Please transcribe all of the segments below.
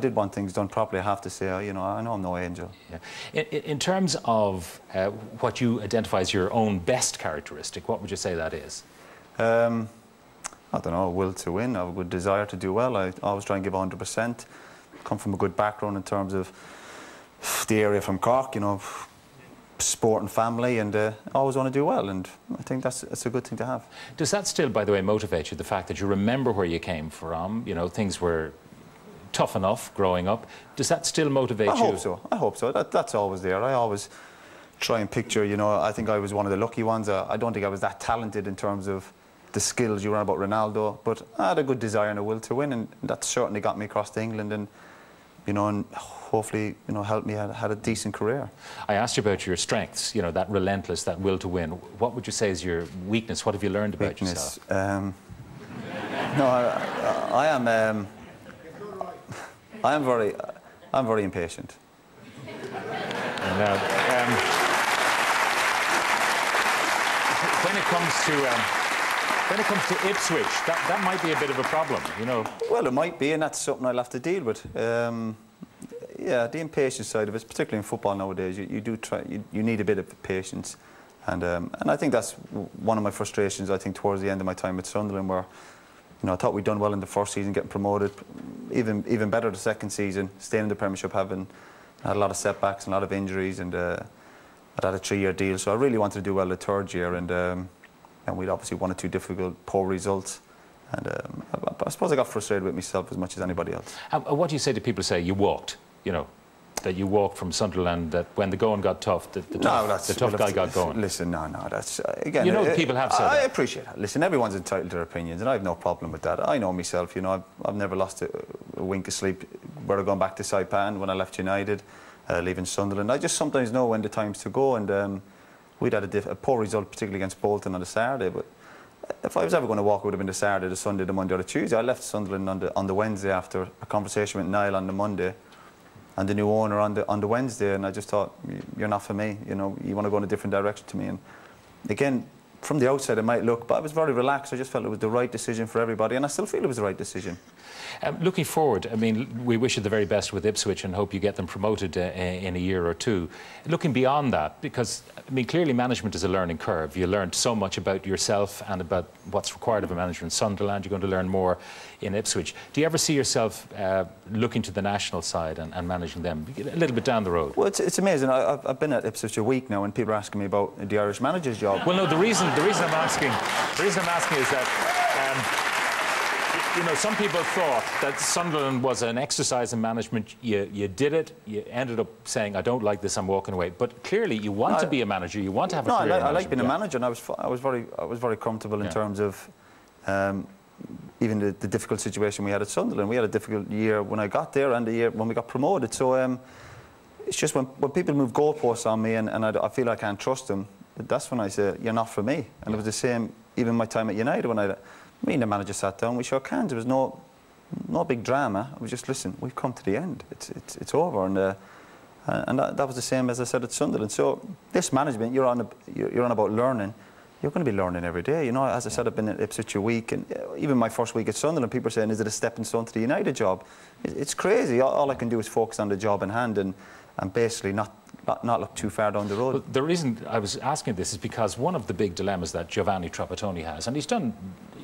did want things done properly, I have to say. You know, I know I'm no angel. Yeah. In, in terms of uh, what you identify as your own best characteristic, what would you say that is? Um, I don't know, a will to win. I have a good desire to do well. I always try and give 100%. Come from a good background in terms of the area from Cork, you know, sport and family, and uh, always want to do well, and I think that's, that's a good thing to have. Does that still, by the way, motivate you, the fact that you remember where you came from, you know, things were tough enough growing up. Does that still motivate I you? I hope so. I hope so. That, that's always there. I always try and picture, you know, I think I was one of the lucky ones. Uh, I don't think I was that talented in terms of the skills you were about Ronaldo, but I had a good desire and a will to win, and that certainly got me across to England and, you know, and hopefully, you know, helped me had, had a decent career. I asked you about your strengths, you know, that relentless, that will to win. What would you say is your weakness? What have you learned about weakness. yourself? Um, no, I, I am. Um, I am very, I'm very impatient. And, uh, um, when it comes to um, when it comes to Ipswich, that, that might be a bit of a problem, you know. Well, it might be, and that's something I'll have to deal with. Um, yeah, the impatient side of it, particularly in football nowadays, you, you do try, you, you, need a bit of patience, and um, and I think that's one of my frustrations. I think towards the end of my time at Sunderland, where you know, I thought we'd done well in the first season, getting promoted. Even even better the second season, staying in the Premiership, having had a lot of setbacks and a lot of injuries, and uh, I'd had a three-year deal. So I really wanted to do well the third year, and um, and we'd obviously one or two difficult, poor results. And um, I, I, suppose I got frustrated with myself as much as anybody else. What do you say to people who say you walked? You know, that you walked from Sunderland, that when the going got tough, the, the tough, the tough guy got going? Listen, no, no, that's, uh, again... You know, uh, people have said I. I appreciate that. Listen, everyone's entitled to their opinions, and I have no problem with that. I know myself, you know, I've, I've never lost a, a, wink of sleep where I going back to Saipan when I left United, uh, leaving Sunderland. I just sometimes know when the time's to go, and um, we'd had a, a, poor result, particularly against Bolton on the Saturday, but if I was ever going to walk, it would have been the Saturday, the Sunday, the Monday or the Tuesday. I left Sunderland on the, on the Wednesday after a conversation with Niall on the Monday, and the new owner on the on the Wednesday, and I just thought, you're not for me. You know, you want to go in a different direction to me. And again, from the outside, it might look, but I was very relaxed. I just felt it was the right decision for everybody, and I still feel it was the right decision. Um, looking forward, I mean, we wish you the very best with Ipswich and hope you get them promoted uh, in a year or two. Looking beyond that, because, I mean, clearly management is a learning curve. You learned so much about yourself and about what's required of a manager in Sunderland. You're going to learn more in Ipswich. Do you ever see yourself uh, looking to the national side and, and, managing them a little bit down the road? Well, it's, it's amazing. I, have been at Ipswich a week now and people are asking me about the Irish manager's job. Well, no, the reason, the reason I'm asking, the reason I'm asking is that um, you know, some people thought that Sunderland was an exercise in management. You, you did it. You ended up saying, "I don't like this. I'm walking away." But clearly, you want no, to be a manager. You want to have a no, career. No, I, I like being yeah. a manager, and I was I was very I was very comfortable in yeah. terms of. Um, even the, the, difficult situation we had at Sunderland, we had a difficult year when I got there and the year when we got promoted. So um, it's just when, when people move goalposts on me and, and I, I, feel I can't trust them, that's when I said, you're not for me. And yeah. it was the same, even my time at United, when I me and the manager sat down, we shook hands. There was no, no big drama. It was just, listen, we've come to the end. It's, it's, it's over. And, uh, and that, that, was the same as I said at Sunderland. So this management, you're on, a, you're on about learning. You're going to be learning every day. You know, as I said, I've been at Ipswich a week, and uh, even my first week at Sunderland, people are saying, is it a stepping stone to the United job? It's crazy. All, all I can do is focus on the job in hand and, and basically not not, not look too far down the road. Well, the reason I was asking this is because one of the big dilemmas that Giovanni Trapattoni has, and he's done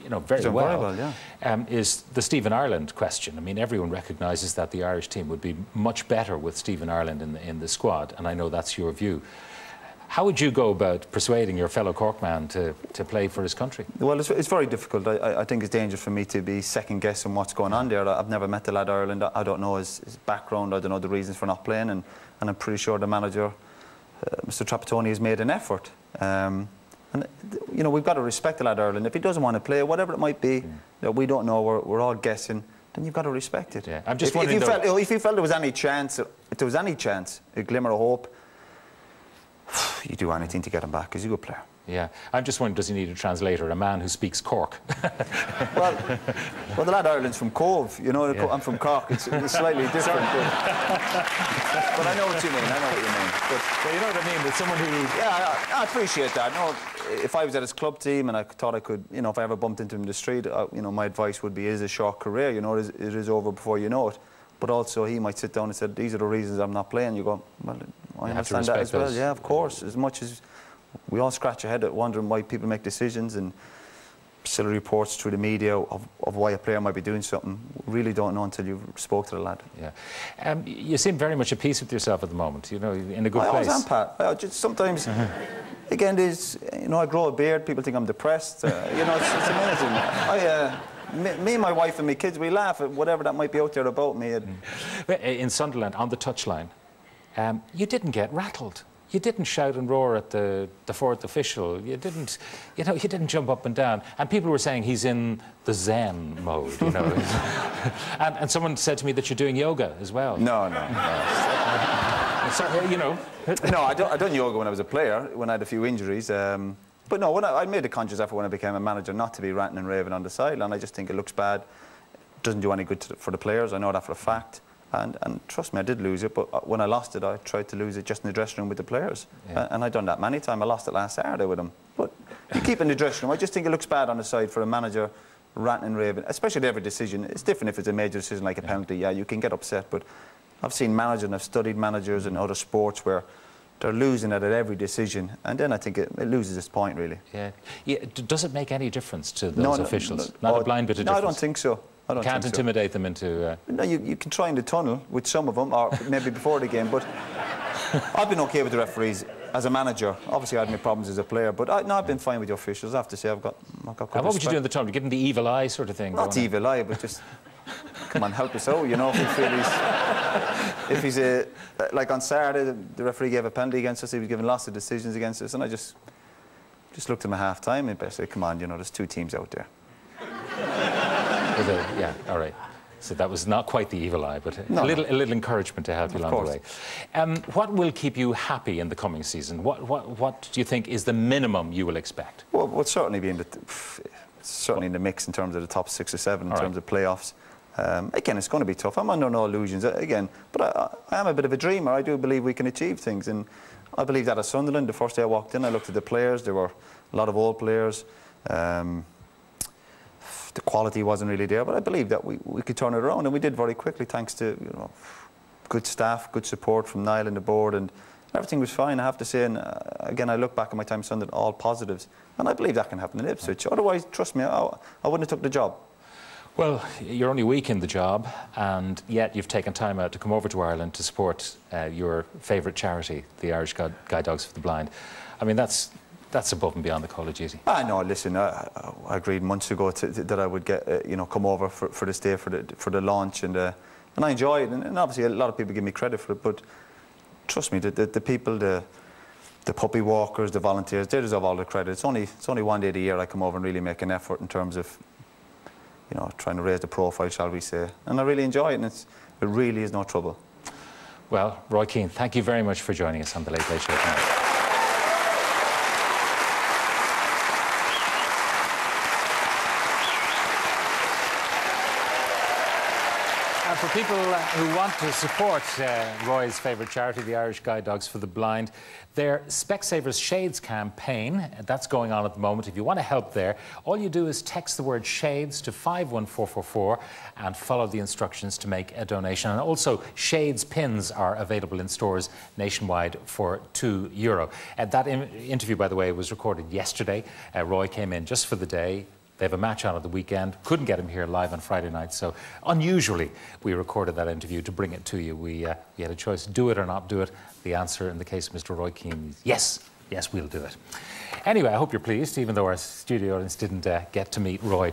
you know, very well, well yeah. um, is the Stephen Ireland question. I mean, everyone recognises that the Irish team would be much better with Stephen Ireland in the, in the squad, and I know that's your view. How would you go about persuading your fellow Corkman to, to play for his country? Well, it's, it's very difficult. I, I, think it's dangerous for me to be second-guessing what's going on there. I've never met the lad Ireland. I don't know his, his background. I don't know the reasons for not playing, and, and I'm pretty sure the manager, uh, Mr Trapattoni, has made an effort. Um, and, you know, we've got to respect the lad Ireland. If he doesn't want to play, whatever it might be, that we don't know, we're, we're all guessing, then you've got to respect it. Yeah. I'm just if, wondering... If you, felt, if you felt there was any chance, if there was any chance, a glimmer of hope, you do anything to get him back. He's a good player. Yeah, I'm just wondering, does he need a translator, a man who speaks Cork? well, well, the lad Ireland's from Cobh, you know, yeah. I'm from Cork, it's, it's slightly different. but, but, I know what you mean, I know what you mean. But, but you know what I mean, with someone who... Yeah, I, I, appreciate that. No, if I was at his club team and I thought I could, you know, if I ever bumped into him in the street, I, you know, my advice would be, it is a short career, you know, it is, it is over before you know it. but also he might sit down and say, these are the reasons I'm not playing. You go, well, I You understand that as well. those. Yeah, of course. As much as we all scratch our head at wondering why people make decisions and silly reports through the media of, of why a player might be doing something, we really don't know until you've spoke to the lad. Yeah. Um, you seem very much at peace with yourself at the moment, you know, in a good I place. always am, Pat. I just sometimes, again, there's, you know, I grow a beard, people think I'm depressed. Uh, you know, it's, it's amazing. I, uh, me, me, my wife and my kids, we laugh at whatever that might be out there about me. And uh, In Sunderland, on the touchline, um, you didn't get rattled. You didn't shout and roar at the, the fourth official. You didn't, you know, you didn't jump up and down. And people were saying he's in the Zen mode, you know. and, and someone said to me that you're doing yoga as well. No, no. No. so, uh, you know, no, I don't, I done yoga when I was a player, when I had a few injuries. Um, but no, when I, I made a conscious effort when I became a manager not to be ranting and raving on the sideline. I just think it looks bad. Doesn't do any good the, for the players. I know that for a fact. And, and trust me, I did lose it. But uh, when I lost it, I tried to lose it just in the dressing room with the players. Yeah. And I've done that many times. I lost it last Saturday with them. But you keep in the dressing room. I just think it looks bad on the side for a manager ranting and raving, especially at every decision. It's different if it's a major decision like a penalty. Yeah, you can get upset. But I've seen managers and I've studied managers in other sports where they're losing it at every decision. And then I think it, it loses its point, really. yeah. yeah. Does it make any difference to those No, no, officials? no, Not oh, a blind bit of no, difference. I don't think so. I don't Can't think so. intimidate them into. Uh, No, you, you can try in the tunnel with some of them, or maybe before the game. But I've been okay with the referees as a manager. Obviously, I had my problems as a player, but I, no, I've been fine with the officials. I have to say, I've got, I've got what would you do in the tunnel? Give them the evil eye sort of thing? Not evil eye, but just come on, help us out. You know, if we feel he's, if he's a like on Saturday, the, referee gave a penalty against us. He was giving lots of decisions against us, and I just just looked at him at half time and basically, come on, you know, there's two teams out there. A- yeah, all right. So that was not quite the evil eye, but a, No, no. little, a little encouragement to help you Of along the way. Um, what will keep you happy in the coming season? What, what, what do you think is the minimum you will expect? Well, we'll certainly be in the certainly in the mix in terms of the top six or seven in All right. terms of playoffs. Um, again, it's going to be tough. I'm under no illusions. Uh, Again, but I, I am a bit of a dreamer. I do believe we can achieve things, and I believe that at Sunderland. The first day I walked in, I looked at the players. There were a lot of old players. Um, the quality wasn't really there, but I believe that we, we could turn it around, and we did very quickly, thanks to you know, good staff, good support from Niall and the board, and everything was fine. I have to say, and uh, again, I look back at my time Sunderland, all positives, and I believe that can happen in Ipswich. Otherwise, trust me, I, I wouldn't have took the job. Well, you're only week in the job, and yet you've taken time out to come over to Ireland to support uh, your favourite charity, the Irish Guide Dogs for the Blind. I mean, that's, that's above and beyond the call of duty. Ah, no, listen, I, I agreed months ago to, that I would get, uh, you know, come over for, for this day for the, for the launch, and, uh, and I enjoy it. And, and obviously, a lot of people give me credit for it, but trust me, the, the, the people, the, the puppy walkers, the volunteers, they deserve all the credit. It's only, it's only one day a year I come over and really make an effort in terms of, you know, trying to raise the profile, shall we say. And I really enjoy it, and it's, it really is no trouble. Well, Roy Keane, thank you very much for joining us on the Late Late Show tonight. And for people who want to support uh, Roy's favourite charity, the Irish Guide Dogs for the Blind, their Specsavers Shades campaign, that's going on at the moment. If you want to help there, all you do is text the word Shades to 51444 and follow the instructions to make a donation. And also, Shades pins are available in stores nationwide for two euro. Uh, that in- interview, by the way, was recorded yesterday. Uh, Roy came in just for the day. They have a match on at the weekend. Couldn't get him here live on Friday night, so unusually we recorded that interview to bring it to you. We, uh, we had a choice: do it or not do it. The answer in the case of Mr. Roy Keane is yes, yes, we'll do it. Anyway, I hope you're pleased, even though our studio audience didn't uh, get to meet Roy